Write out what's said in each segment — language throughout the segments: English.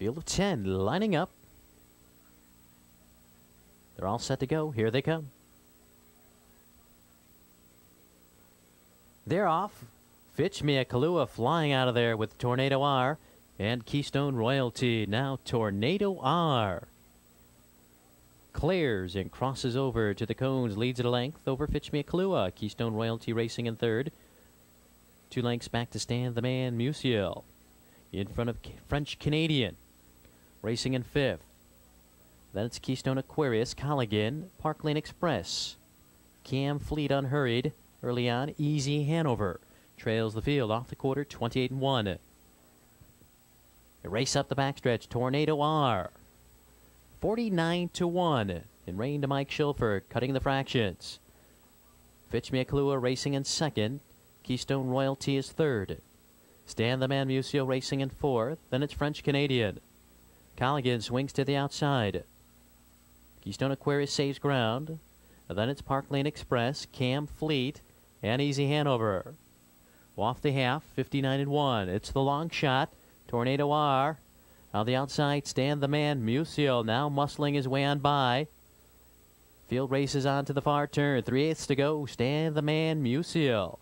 Field of 10 lining up. They're all set to go. Here they come. They're off. Fitch Mea Kahlua flying out of there with Tornado R and Keystone Royalty. Now Tornado R clears and crosses over to the cones, leads at a length over Fitch Mea Kahlua. Keystone Royalty racing in third. Two lengths back to Stan the Man Musial in front of French Canadian racing in fifth. Then it's Keystone Aquarius, Colligan, Park Lane Express. Cam Fleet unhurried early on. Easy Hanover trails the field off the quarter, 28 and 1. They race up the backstretch. Tornado R. 49 to 1. In rain to Mike Schilfer, cutting the fractions. Fitch Mea Kahlua racing in second. Keystone Royalty is third. Stan the Man Musial racing in fourth. Then it's French Canadian. Colligan swings to the outside. Keystone Aquarius saves ground. Then it's Park Lane Express, Cam Fleet, and Easy Hanover. Off the half, 59 and 1. It's the long shot. Tornado R. On the outside, Stan the Man, Musial, now muscling his way on by. Field races on to the far turn. Three eighths to go. Stan the Man, Musial.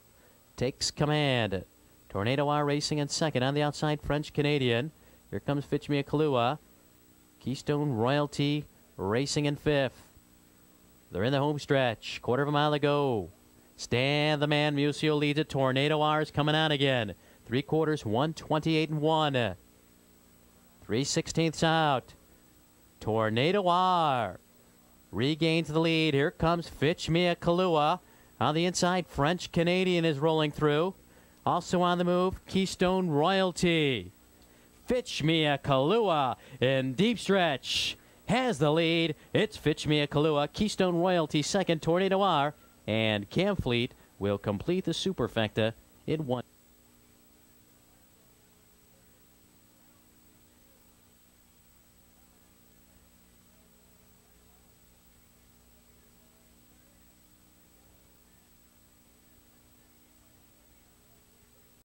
Takes command. Tornado R racing in second on the outside, French Canadian. Here comes Fitch Mea Kahlua. Keystone Royalty racing in fifth. They're in the home stretch. Quarter of a mile to go. Stan the Man. Musial leads it. Tornado R is coming on again. Three quarters, 128 and 1. Three sixteenths out. Tornado R regains the lead. Here comes Fitch Mea Kahlua. On the inside, French Canadian is rolling through. Also on the move, Keystone Royalty. Fitch Mea Kahlua in deep stretch has the lead. It's Fitch Mea Kahlua, Keystone Royalty second, Tornado R, and Cam Fleet will complete the superfecta in one.